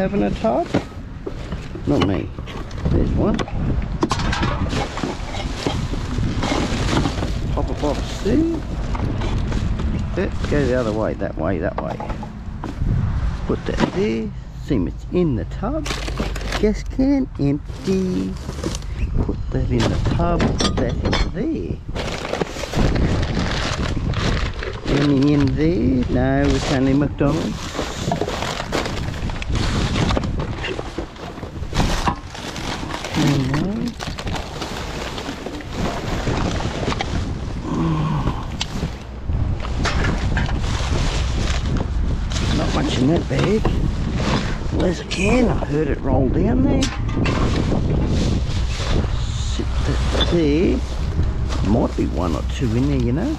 having a tub? Not me. There's one. Pop a box there. Eh, Go the other way, that way, that way. Put that there. See, it's in the tub. Gas can empty. Put that in the tub. Put that in there. Anything in there? No, it's only McDonald's. No. Not much in that bag. There's a can. I heard it roll down there. Sit that there. Might be one or two in there, you know.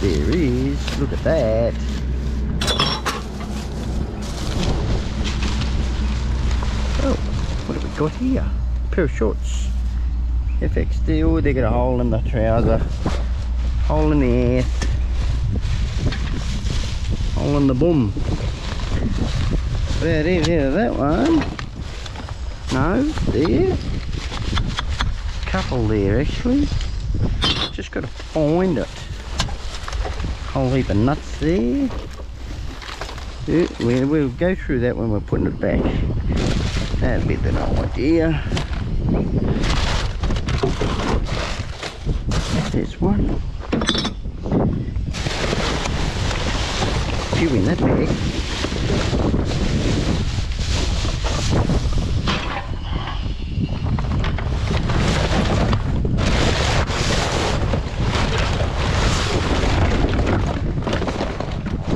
There is. Look at that. Oh, what have we got here? pair of shorts. FX Steel. They got a hole in the trouser. Hole in the ass. Hole in the bum. It out of that one. No, there. Couple there actually. Just got to find it. Whole heap of nuts there. Yeah, we- we'll go through that when we're putting it back. That'll be the idea. There's one. That.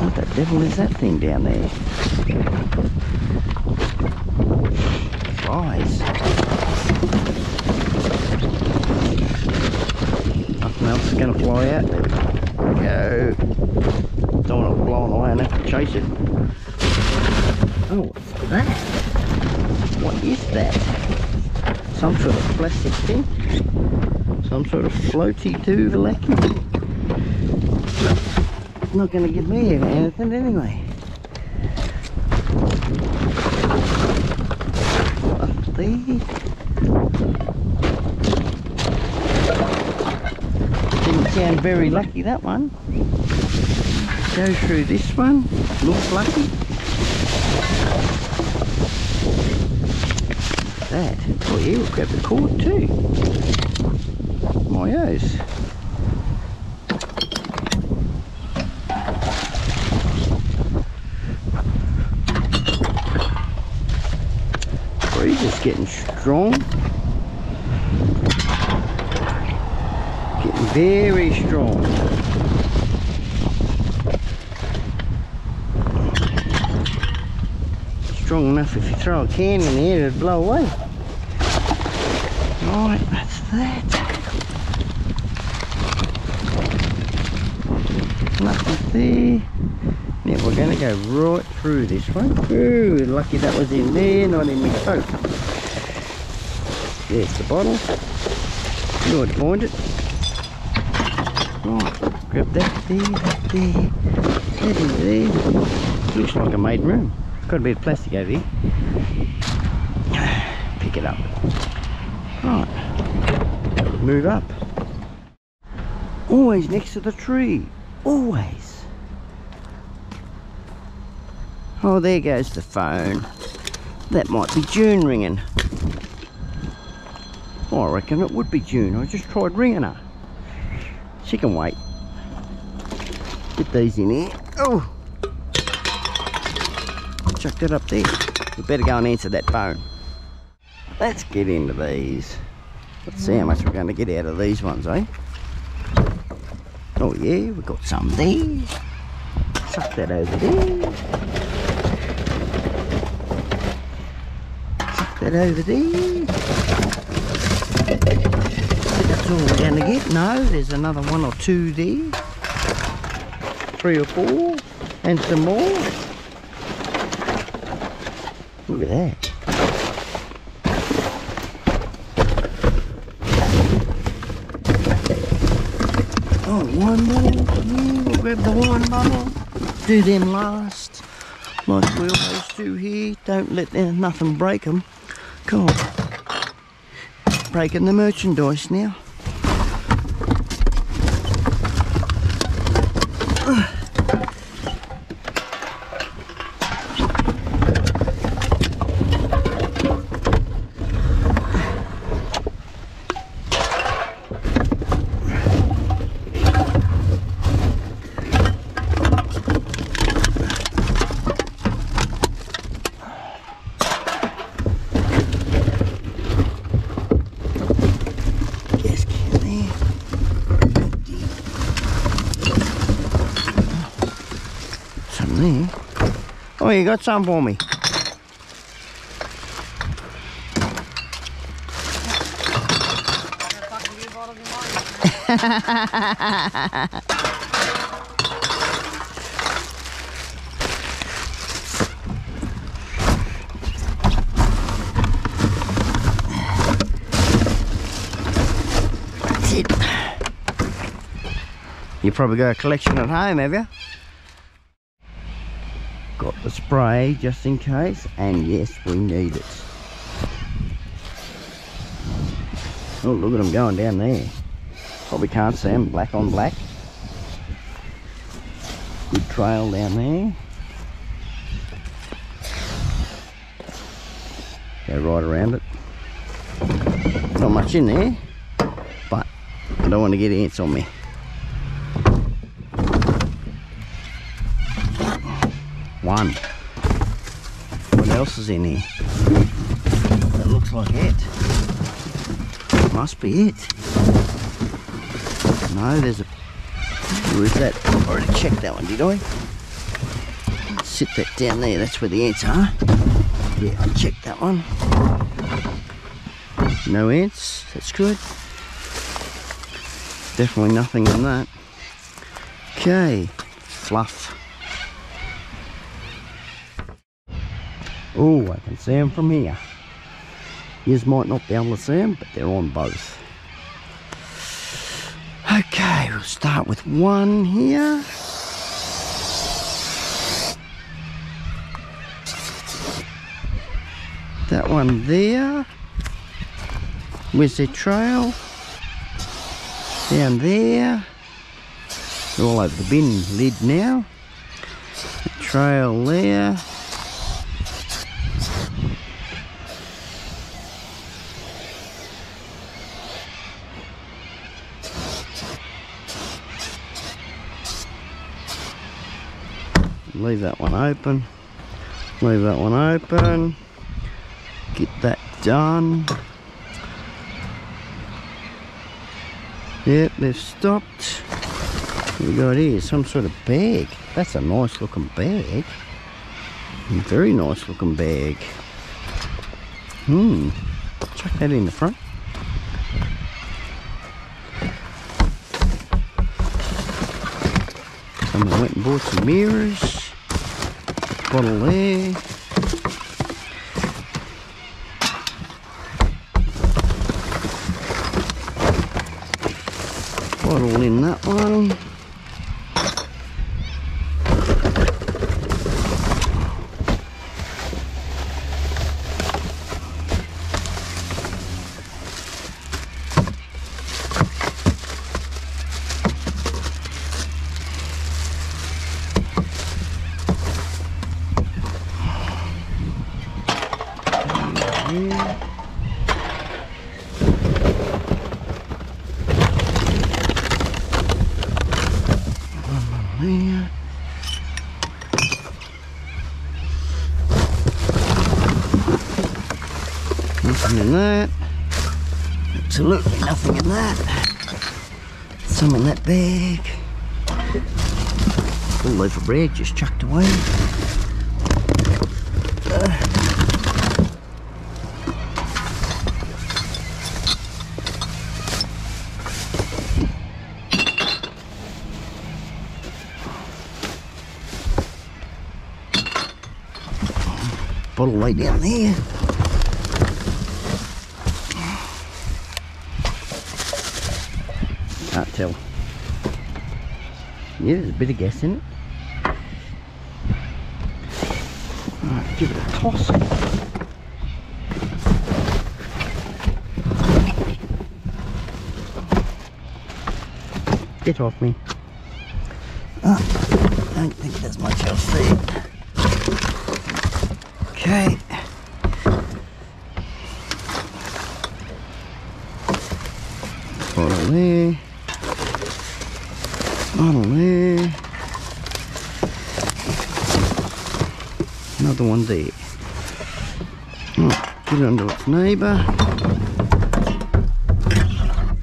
What the devil is that thing down there? Flies. Nothing else is going to fly out. There go. Don't want to blow away and have to chase it. Oh, what's that? What is that? Some sort of plastic thing? Some sort of floaty duvalacky? It's not going to give me anything anyway. Didn't sound very lucky that one. Go through this one. Looks lucky. That. Oh yeah, we'll grab the cord too. My O's. Breeze is getting strong. Getting very strong. Strong enough if you throw a can in the air it'd blow away. Right, that's that. Nothing there. Now we're going to go right through this one. Ooh, lucky that was in there, not in my coat. There's the bottle. You would find it. Right, grab that there, that there, that in there. Looks like a made room. Got a bit of plastic over here. Pick it up. Right. Move up. Always next to the tree. Always. Oh, there goes the phone. That might be June ringing. Oh, I reckon it would be June. I just tried ringing her. She can wait. Get these in here. Oh! That up there. We better go and answer that phone. Let's get into these. Let's see how much we're going to get out of these ones, eh? Oh yeah, we got some there. Chuck that over there. Chuck that over there. That's all we're going to get. No, there's another one or two there. Three or four. And some more. Look at that. Oh, one more. We'll grab the one bottle. Do them last. Like we always do here. Don't let uh, nothing break them. Come on. Breaking the merchandise now. Oh, you got some for me. You probably got a collection at home, have you? The spray just in case, and yes, we need it. Oh, look at them going down there. Probably can't see them, black on black. Good trail down there. Go right around it. Not much in there, but I don't want to get ants on me. One. What else is in here? That looks like it. Must be it. No, there's a. Where is that? I already checked that one, did I? Sit that down there. That's where the ants are. Yeah, I checked that one. No ants. That's good. Definitely nothing in that. Okay, fluff. Oh, I can see them from here. You might not be able to see them, but they're on both. Okay, we'll start with one here. That one there. Where's the trail? Down there. All over the bin lid now. The trail there. Leave that one open. Leave that one open. Get that done. Yep they've stopped. We got here some sort of bag. That's a nice looking bag. Very nice looking bag. Hmm. Chuck that in the front. Someone went and bought some mirrors. Bottle there. Bottle in that one. here. One there. Nothing in that. Absolutely nothing in that. Some in that bag. A loaf of bread just chucked away. bottle right down there. Can't tell. Yeah, there's a bit of gas in it. Alright, give it a toss. Get off me. Oh, I don't think there's much else there. Okay. Bottle there. There. Another one there. Oh, get it under its neighbour.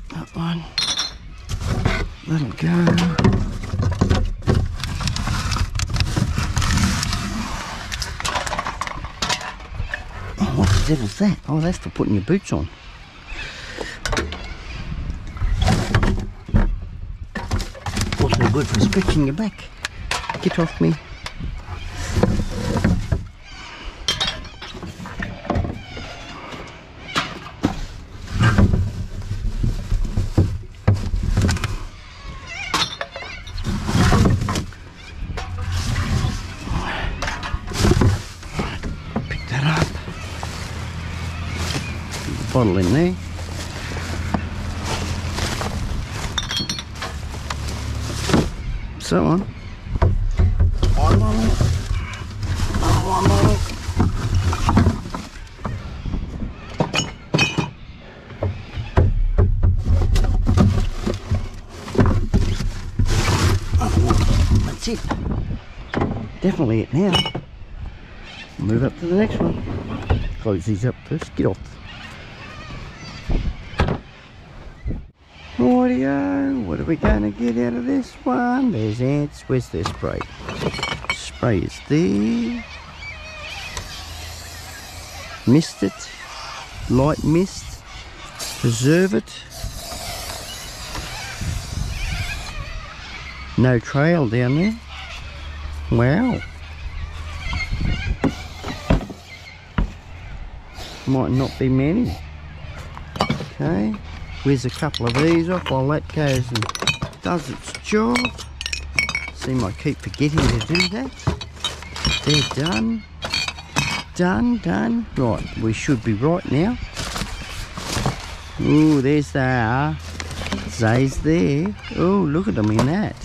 That one. Let it go. Oh, what the devil's that? Oh, that's for putting your boots on. Good for stretching your back. Get off me. Pick that up. Bottle in there. So on. One bottle. One. Definitely it now. Move up to the next one. Close these up first. Get off. Audio. What are we going to get out of this one? There's ants. Where's their spray? Spray is there. Mist it. Light mist. Preserve it. No trail down there. Wow. Might not be many. Okay. Where's a couple of these off while that goes and does its job. Seem I keep forgetting to do that. They're done. Done, done. Right, we should be right now. Ooh, there's they are. Zay's there. Oh, look at them in that.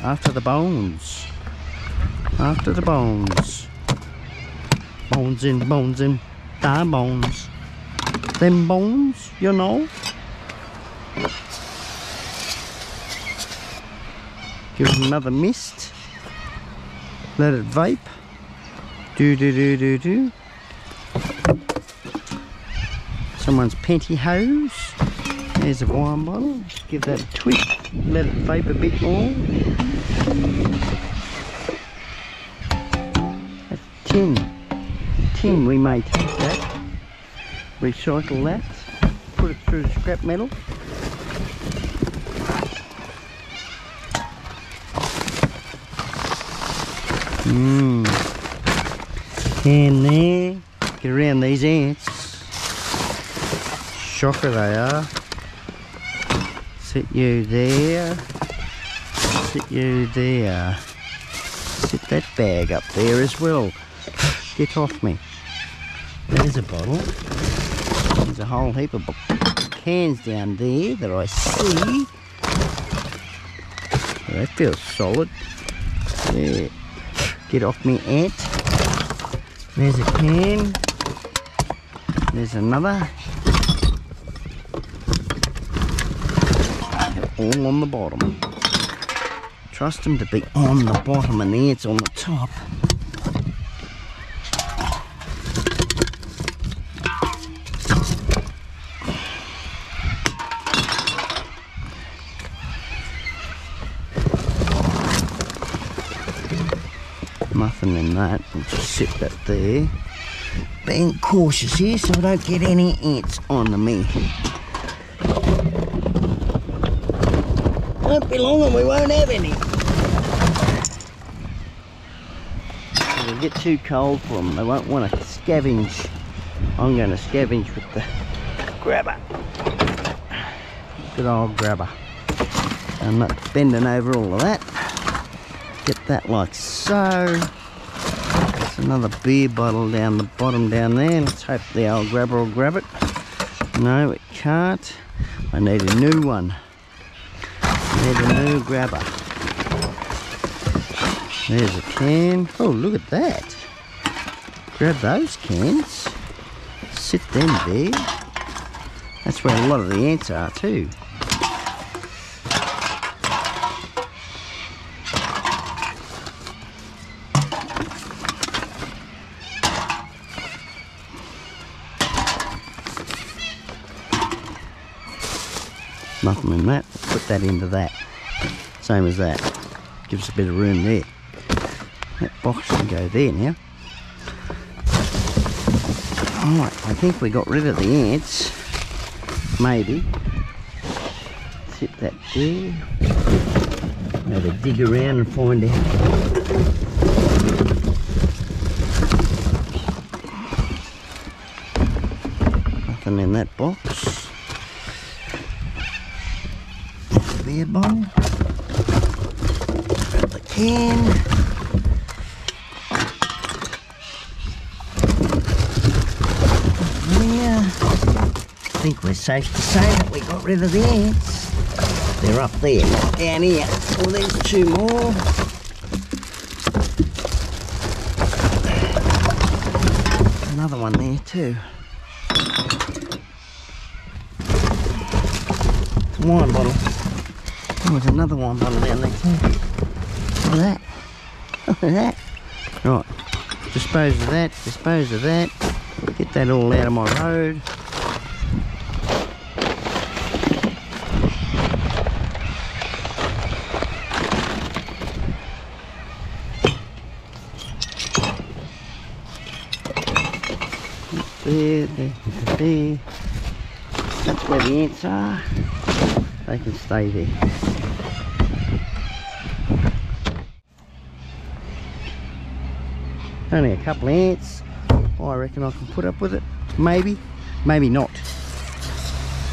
After the bones. After the bones. Bones in, bones in, die bones. Them bones, you know. Give it another mist. Let it vape. Do do do do do. Someone's pantyhose. There's a wine bottle. Give that a twist. Let it vape a bit more. That's tin. Tin, we take that. Recycle that. Put it through the scrap metal. Mmm. And there. Get around these ants. Shocker they are. Sit you there. Sit you there. Sit that bag up there as well. Get off me. There's a bottle. A whole heap of cans down there that I see. That feels solid. Yeah. Get off me, ant. There's a can. There's another. All on the bottom. Trust them to be on the bottom and the ants on the top. We'll just sit that there. Being cautious here so I don't get any ants onto me. Won't be long and we won't have any. It'll get too cold for them. They won't want to scavenge. I'm going to scavenge with the grabber. Good old grabber. I'm not bending over all of that. Get that like so. Another beer bottle down the bottom down there. Let's hope the old grabber will grab it. No, it can't. I need a new one. Need a new grabber. There's a can. Oh, look at that. Grab those cans. Sit them there. That's where a lot of the ants are too. Nothing in that. Put that into that. Same as that. Gives a bit of room there. That box can go there now. Alright, I think we got rid of the ants. Maybe. Sit that there. Maybe dig around and find out. Nothing in that box. Grab the can. I think we're safe to say that we got rid of the ants. They're up there, down here. Oh, there's two more. Another one there too. Wine bottle. There's another one down there. Look at that. Look at that. Right. Dispose of that, dispose of that. Get that all out of my road. There, there, there. That's where the ants are. They can stay there. Only a couple of ants. I reckon I can put up with it. Maybe, maybe not.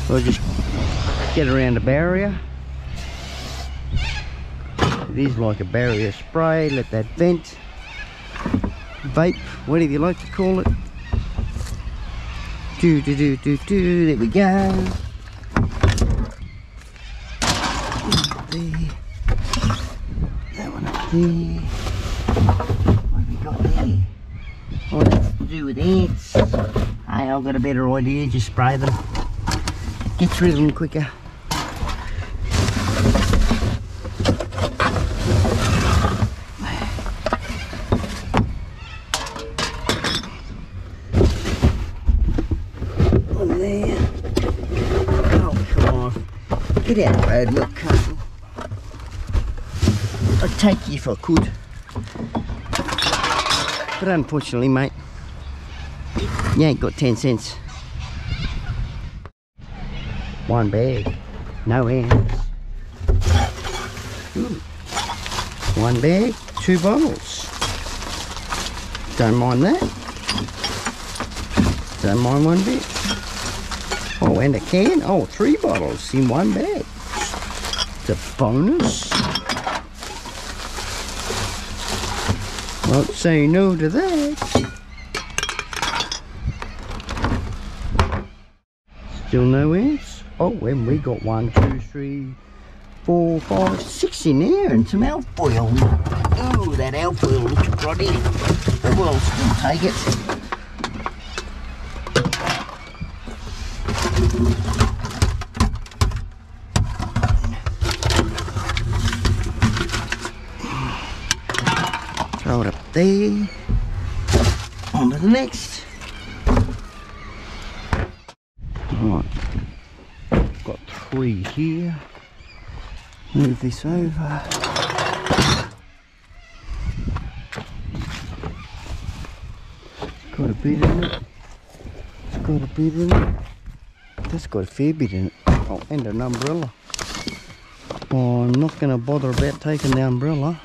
We'll just get around the barrier. It is like a barrier spray. Let that vent. Vape, whatever you like to call it. Do do do do do. There we go. There. That one up there. What have we got there? Oh, that's to do with ants. I've got a better idea. Just spray them. Gets rid of them quicker. Oh. Get out of the road, carton. I'd take you if I could. But unfortunately, mate, you ain't got 10 cents. One bag, no ants. Ooh. One bag, two bottles. Don't mind that. Don't mind one bit. Oh, and a can. Oh, three bottles in one bag. It's a bonus. Won't say no to that. Still no ants? Oh, when we got one, two, three, four, five, six in there and some alfoil. Oh, that alfoil looks pretty. We'll still take it. Throw it up there. On to the next. Right. Here. Move this over. Got a bit in it. It's got a bit in it. That's got a fair bit in it. Oh, and an umbrella. Oh, I'm not going to bother about taking the umbrella.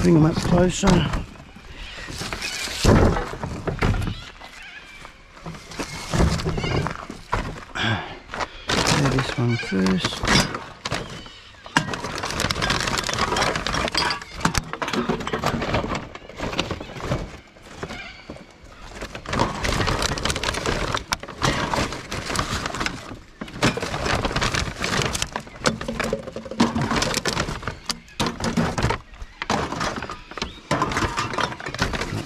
Bring them up closer. Throw this one one first.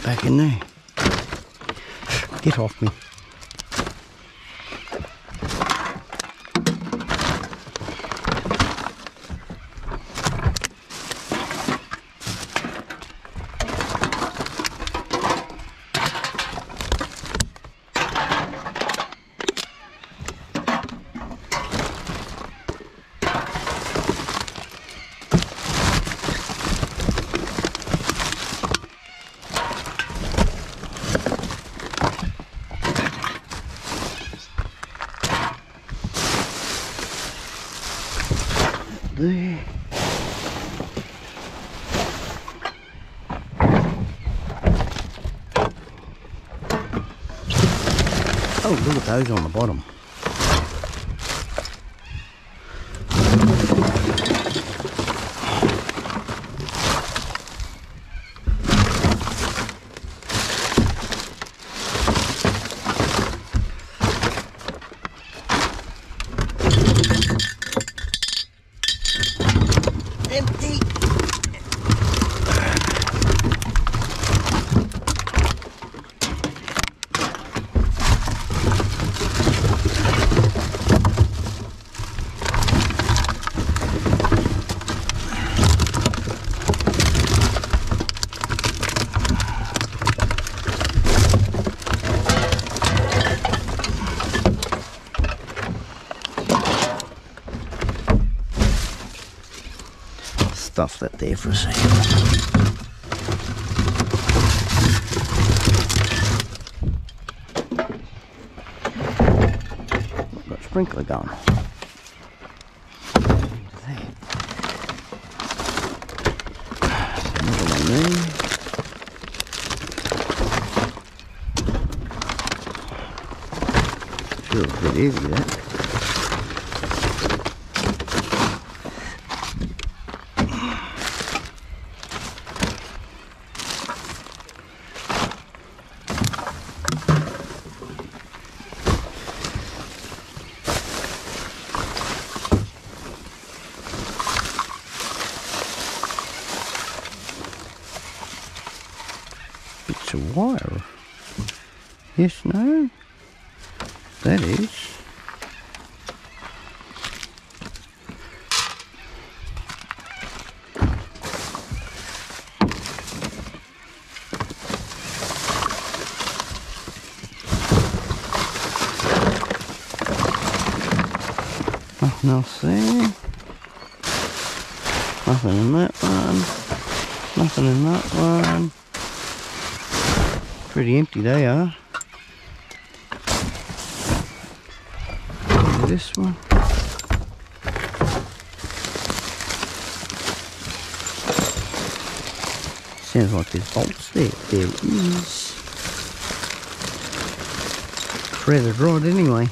Back in there. Get off me. there. Oh, look at those on the bottom. Empty. Stuff that there for a second. Got sprinkler going. There. Another one there. Feels a bit heavy that. A wire. Yes, no? That is. Nothing else there. Nothing in that one. Nothing in that one. Pretty empty they are. This one. Sounds like there's bolts there. There is. Threaded rod anyway.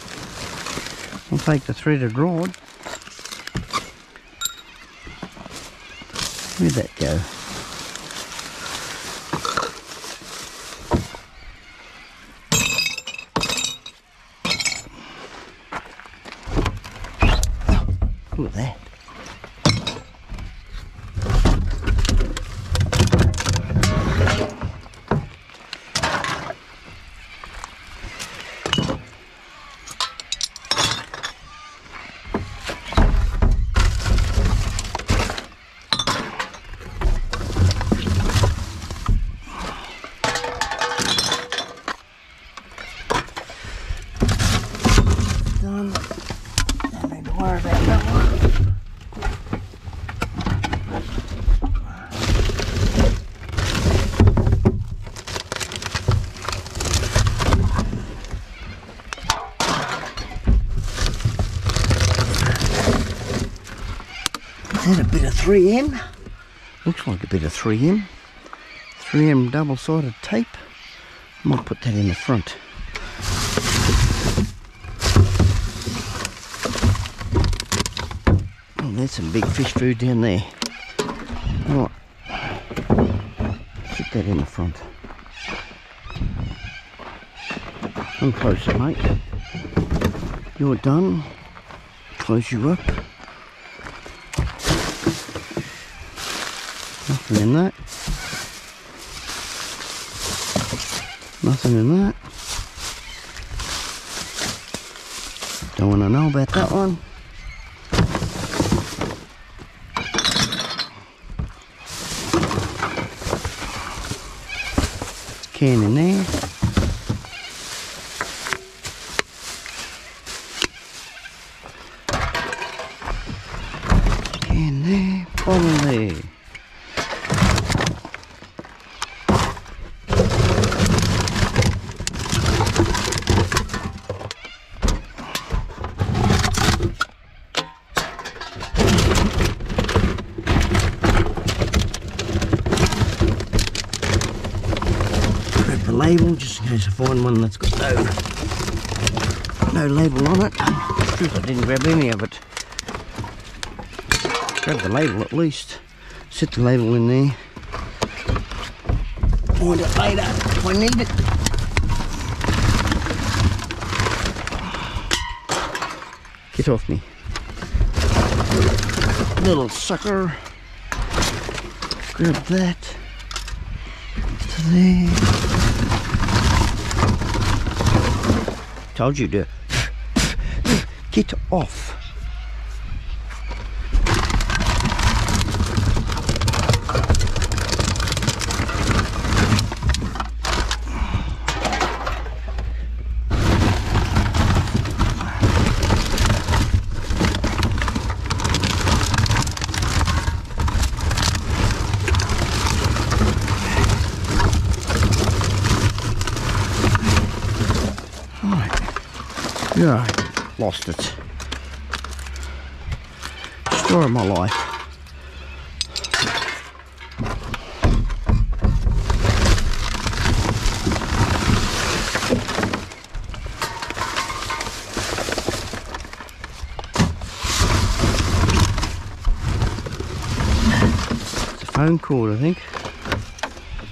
I'll take the threaded rod. Where'd that go? 3M? Looks like a bit of 3M. 3M double-sided tape. Might put that in the front. Oh, there's some big fish food down there. Right. Stick that in the front. Come closer, mate. You're done. Close you up. Nothing in that. Nothing in that. Don't want to know about that one. Can in there. Can there. Bottom there. grab the label just in case I find one that's got no, no label on it. Truth, I didn't grab any of it. Grab the label at least. Set the label in there. Find it later if I need it. Get off me. Little sucker. Grab that. To there. Told you to get off. Yeah, I lost it. Story of my life. It's a phone cord, I think.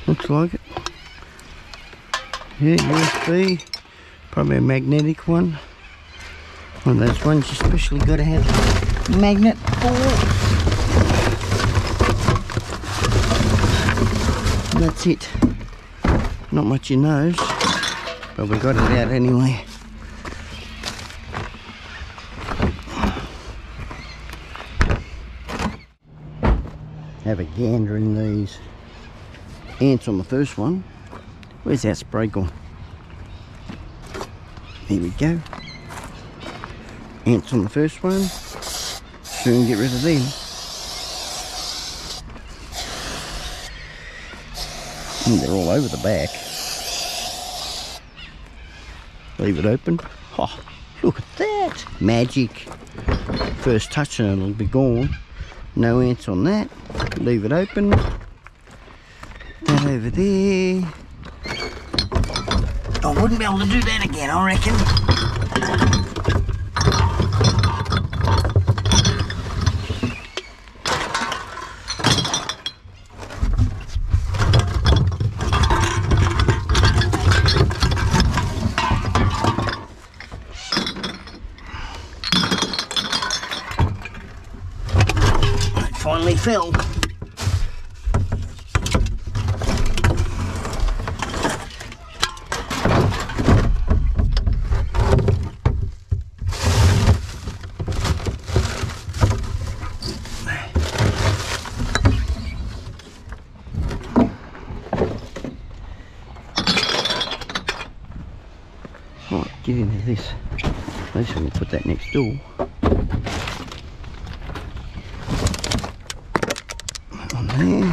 Looks like it. Yeah, USB. Probably a magnetic one. One of those ones you especially got to have magnet for. That's it. Not much in those, but we got it out anyway. Have a gander in these ants on the first one. Where's that spray gone? Here we go. Ants on the first one. Soon get rid of them. Hmm, and they're all over the back. Leave it open. Oh, look at that. Magic. First touch and it'll be gone. No ants on that. Leave it open. That over there. I wouldn't be able to do that again, I reckon. Fell. Right, into this. At least we can put that next door. That on there.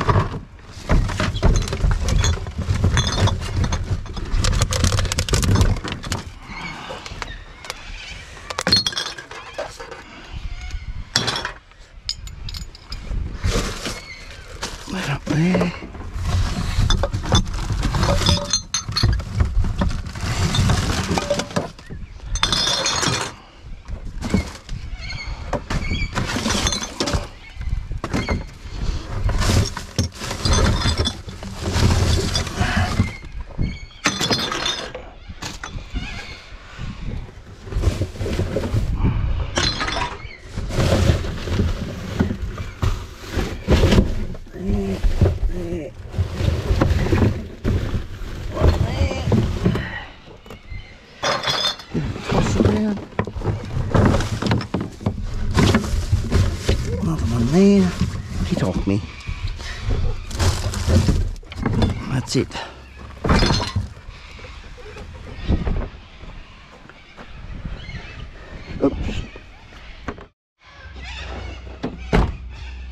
That up there. down. Another one there. Get off me. That's it. Oops.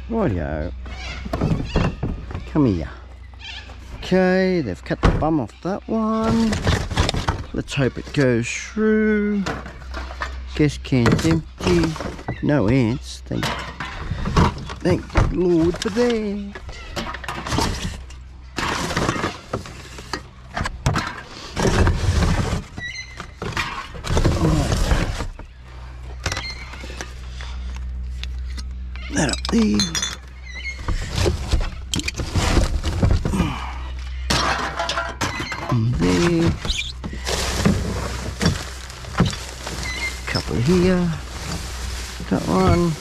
Rightio. Come here. Okay, they've cut the bum off that one. Let's hope it goes through. Gas can's empty. No ants. Thank, thank Lord for that. There. Couple here. That one.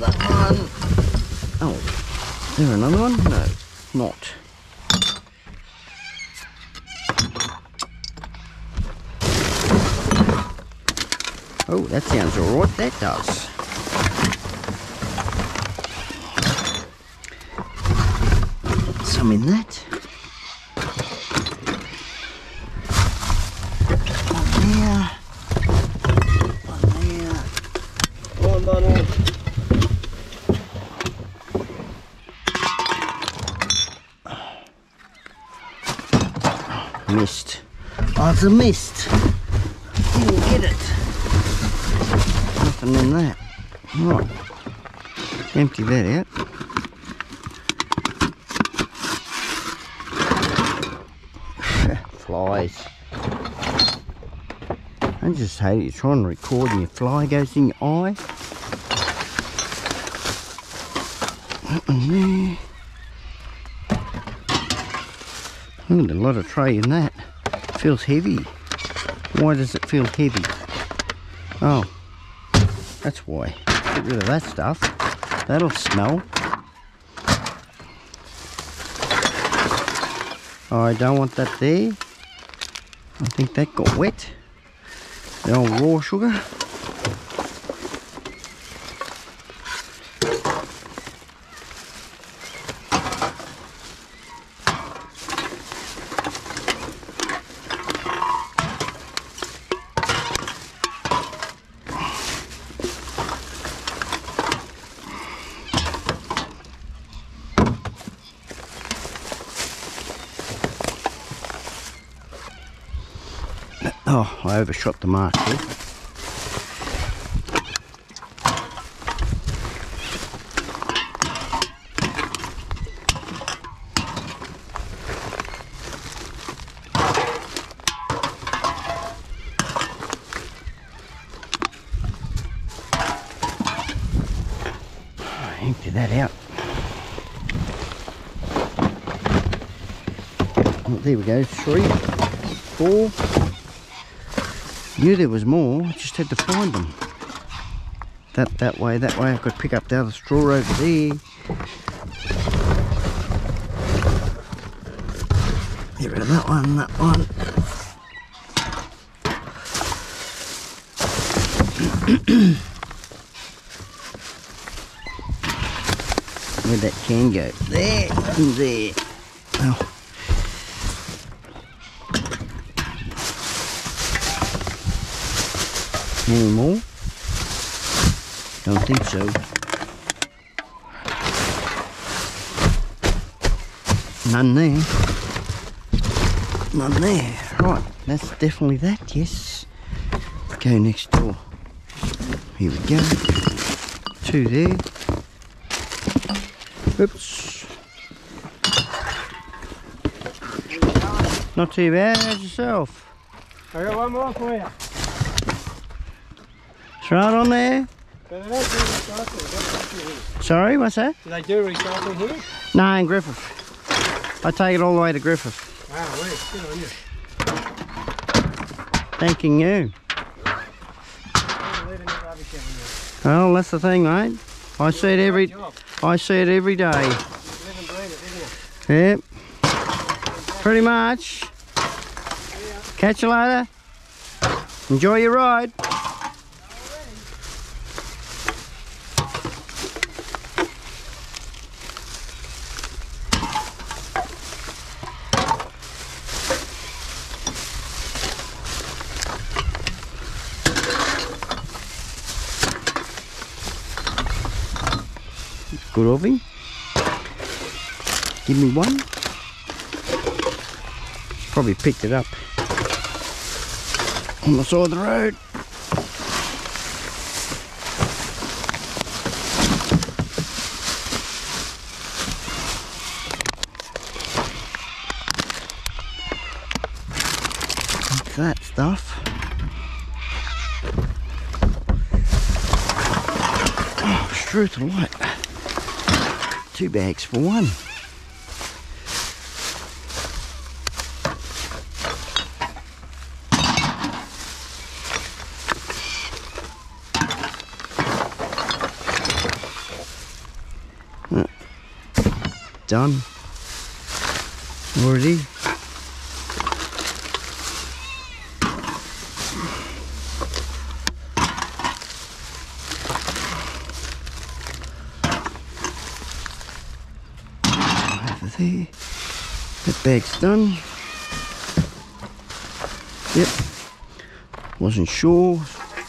That one. Oh, there another one? No, not. Oh, that sounds alright, that does. Some in that. One there. One there. One bundle. Missed. Oh, it's a mist. Didn't get it. Nothing in that. Right. Empty that out. Flies. I just hate it. You're trying to record and your fly goes in your eye. That one there. Ooh, a lot of tray in that. Feels heavy. Why does it feel heavy? Oh, that's why. Get rid of that stuff. That'll smell. Oh, I don't want that there. I think that got wet. The old raw sugar. Oh, I overshot the mark here. Ah, empty that out. There we go, three, four, Knew there was more, I just had to find them. That that way, that way I could pick up the other straw over there. Get rid of that one, that one. Where'd that can go? There there. Any more? Don't think so. None there. None there. Right, that's definitely that, yes. Go next door. Here we go. Two there. Oops. Not too bad, how's yourself? I got one more for you. It's right on there. But they don't do recycling. That's what you hear. Sorry, what's that? Do they do recycling here? No, in Griffith. I take it all the way to Griffith. Ah, wow, wait, good on you. Thanking you. I'm leaving the rubbish everywhere. Well, that's the thing, mate. I see it every, I see it every day. Live and breathe it, isn't it? Yep. Pretty much. Catch you later. Enjoy your ride. Give me one. Probably picked it up on the side of the road. What's that stuff? Oh, Struth light. Two bags for one. done already. Over there. That bag's done. Yep. Wasn't sure.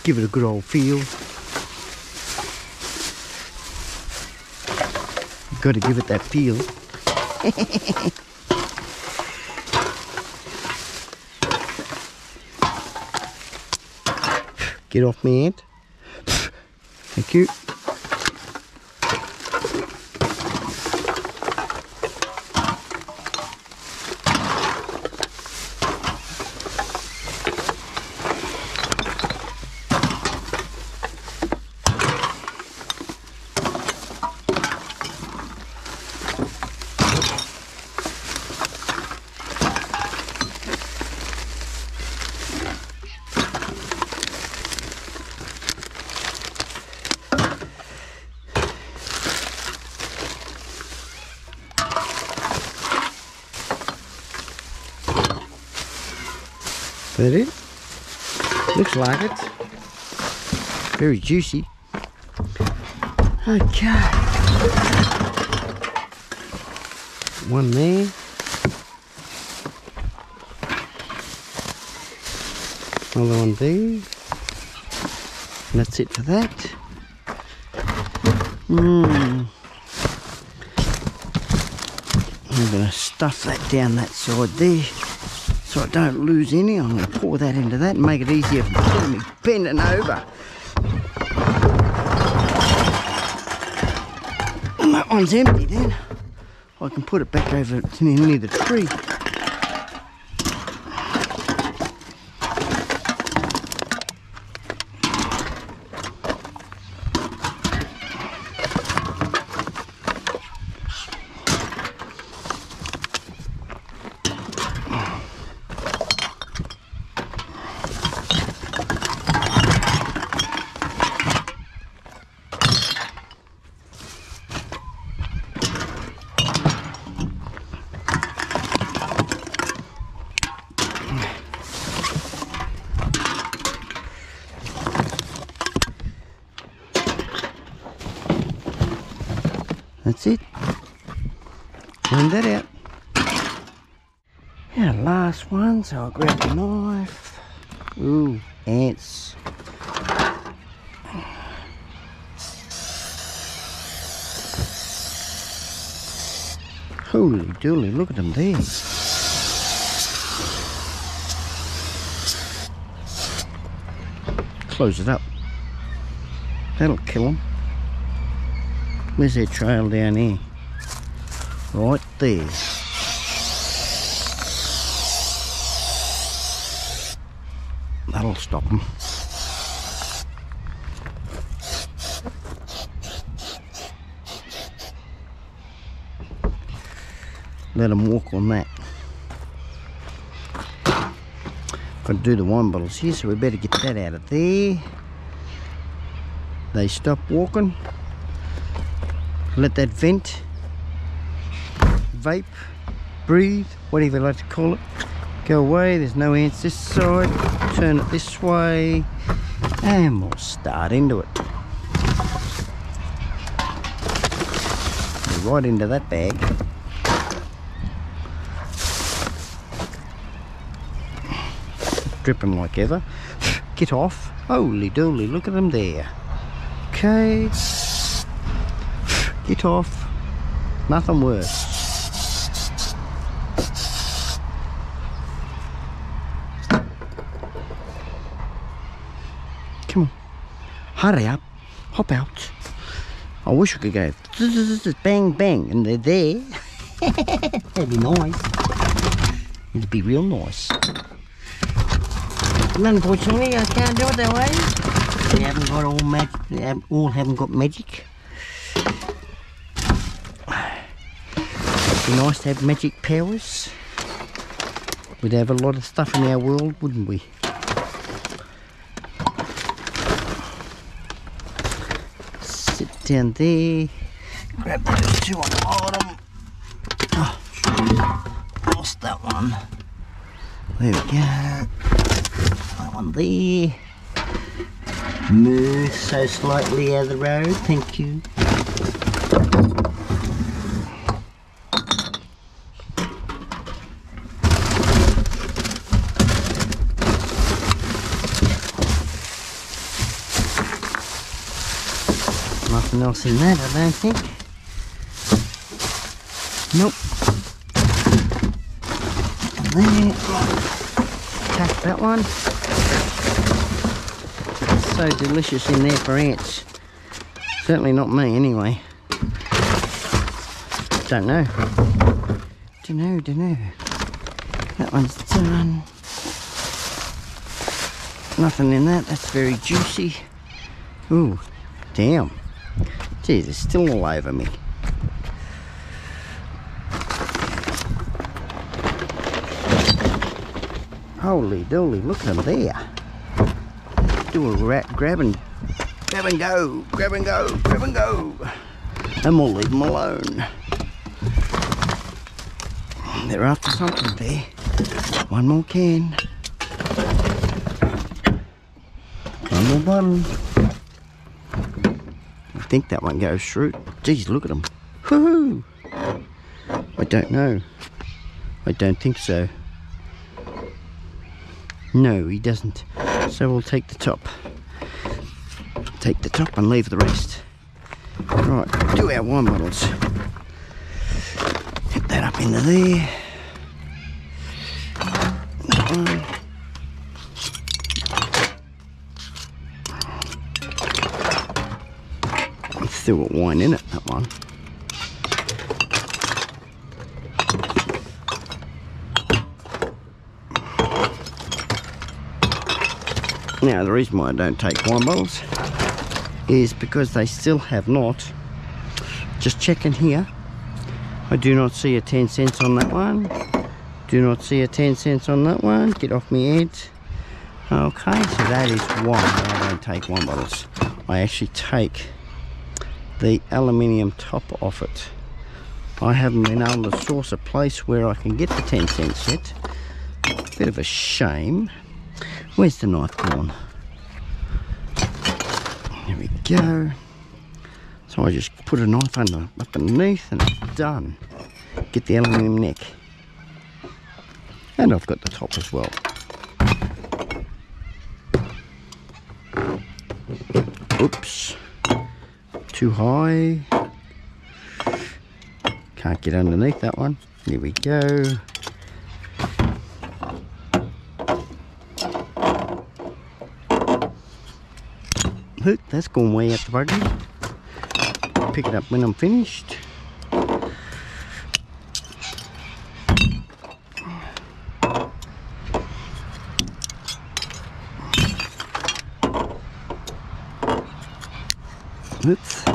Give it a good old feel. got to give it that feel. Get off me, Ant. Thank you. That it? Looks like it. Very juicy. Okay. One there. Another one there. And that's it for that. Mmm. I'm going to stuff that down that side there so I don't lose any. I'm going to pour that into that and make it easier for me bending over. One's empty then. I can put it back over near the tree. That's it. Clean that out. Yeah, last one, so I'll grab the knife. Ooh, ants. Holy dooly, look at them there. Close it up. That'll kill them. Where's their trail down here? Right there. That'll stop them. Let them walk on that. To do the wine bottles here, so we better get that out of there. They stop walking let that vent, vape, breathe, whatever you like to call it, Go away, there's no ants this side. Turn it this way. And we'll start into it. Right into that bag. Dripping like ever. Get off. Holy dooly, look at them there. Okay. Get off. Nothing worse. Come on. Hurry up. Hop out. I wish I could go bang bang and they're there. That'd be nice. It'd be real nice. But unfortunately, I can't do it that way. We haven't got all magic. All haven't got magic. It'd be nice to have magic powers. We'd have a lot of stuff in our world, wouldn't we? There. Grab those two on the bottom. Oh, lost that one. There we go. That one there. Move so slightly out of the road, thank you. Else in that, I don't think. Nope. And attack that one. It's so delicious in there for ants. Certainly not me, anyway. Don't know. Don't know, don't know. That one's done. Nothing in that, that's very juicy. Ooh, damn. Geez, it's still all over me. Holy dooly, look at them there. Do a rat grab and grab and go, grab and go, grab and go. And we'll leave them alone. They're after something there. One more can. One more bottle. Think that one goes through. Geez, look at them. Woohoo! I don't know. I don't think so. No, he doesn't. So we'll take the top. Take the top and leave the rest. Right, do our wine bottles. Hit that up into there. One. Got wine in it, that one. Now the reason why I don't take wine bottles is because they still have not, just checking here, I do not see a 10 cents on that one. Do not see a 10 cents on that one. Get off me head. Okay, so that is why I don't take wine bottles. I actually take the aluminium top off it. I haven't been able to source a place where I can get the 10 cents yet. Bit of a shame. Where's the knife gone? There we go. So I just put a knife under underneath and it's done. Get the aluminium neck. And I've got the top as well. Oops. Too high. Can't get underneath that one. There we go. Hook, that's going way up the buggy. Pick it up when I'm finished. Oops.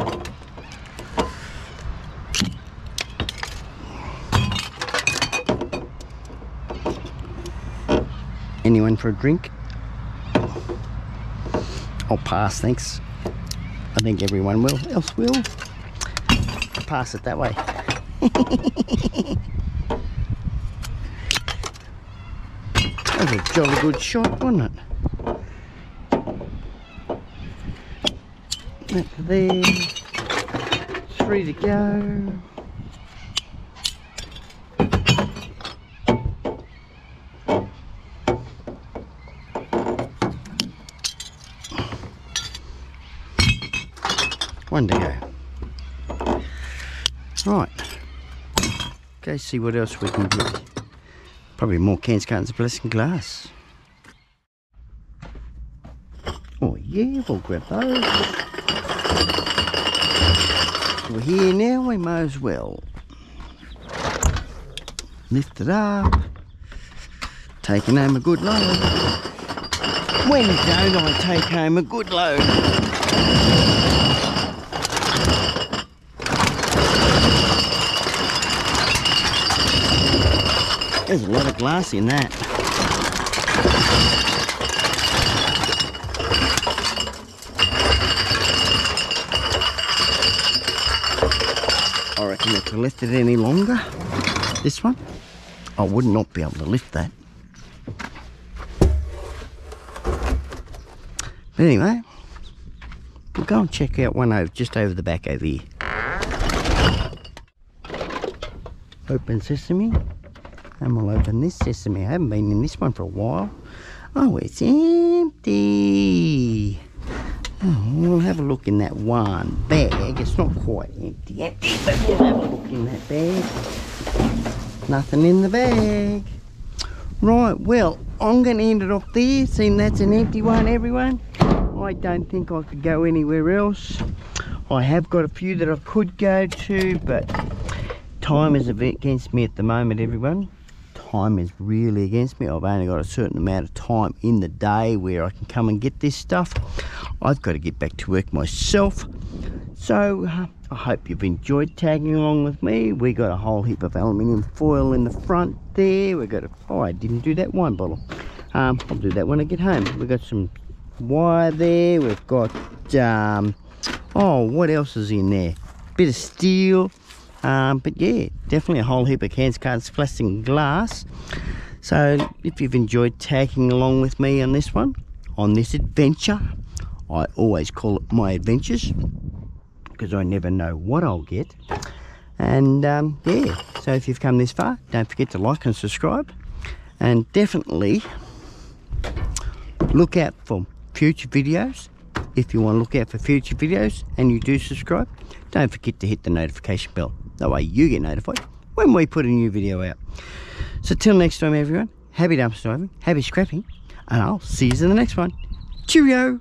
Anyone for a drink? I'll pass, thanks. I think everyone will, else will. Pass it that way. that was a jolly good shot, wasn't it? That's there. Three to go. One to go. Right. Go see what else we can do. Probably more cans, cartons, of blessing glass. Oh yeah, we'll grab those. We're here now, we may as well. Lift it up. Taking home a good load. When don't I take home a good load? There's a lot of glass in that. I reckon if I lift it any longer, this one, I would not be able to lift that. But anyway, we'll go and check out one over just over the back over here. Open sesame. And we'll open this sesame. I haven't been in this one for a while. Oh, it's empty. Oh, we'll have a look in that one bag. It's not quite empty, empty, but we'll have a look in that bag. Nothing in the bag. Right, well, I'm going to end it off there, seeing that's an empty one, everyone. I don't think I could go anywhere else. I have got a few that I could go to, but time is against me at the moment, everyone time is really against me. I've only got a certain amount of time in the day where I can come and get this stuff. I've got to get back to work myself. So uh, I hope you've enjoyed tagging along with me. We got a whole heap of aluminium foil in the front there. We got a, oh, I didn't do that wine bottle. Um, I'll do that when I get home. We've got some wire there. We've got, um, oh, what else is in there? Bit of steel um, but yeah, definitely a whole heap of cans, cards, plastic and glass. So if you've enjoyed tagging along with me on this one, on this adventure, I always call it my adventures because I never know what I'll get. And um, yeah, so if you've come this far, don't forget to like and subscribe. And definitely look out for future videos. If you want to look out for future videos and you do subscribe, don't forget to hit the notification bell. That way you get notified when we put a new video out. So till next time everyone, happy dumpster diving, happy scrapping, and I'll see you in the next one. Cheerio!